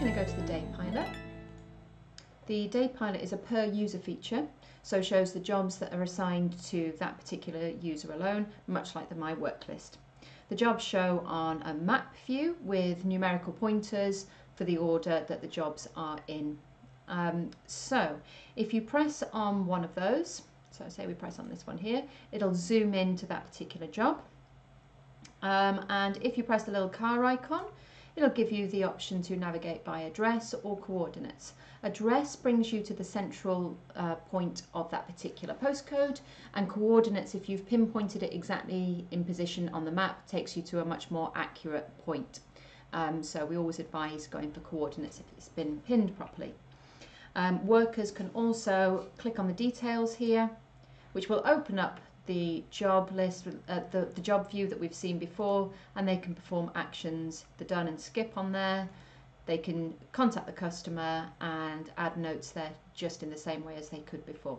The day pilot The day pilot is a per user feature, so shows the jobs that are assigned to that particular user alone, much like the My Work list. The jobs show on a map view with numerical pointers for the order that the jobs are in. Um, so if you press on one of those, so say we press on this one here, it'll zoom into that particular job. Um, and if you press the little car icon, it'll give you the option to navigate by address or coordinates. Address brings you to the central uh, point of that particular postcode and coordinates, if you've pinpointed it exactly in position on the map, takes you to a much more accurate point. Um, so we always advise going for coordinates if it's been pinned properly. Um, workers can also click on the details here, which will open up the job list, uh, the, the job view that we've seen before, and they can perform actions, the done and skip on there. They can contact the customer and add notes there just in the same way as they could before.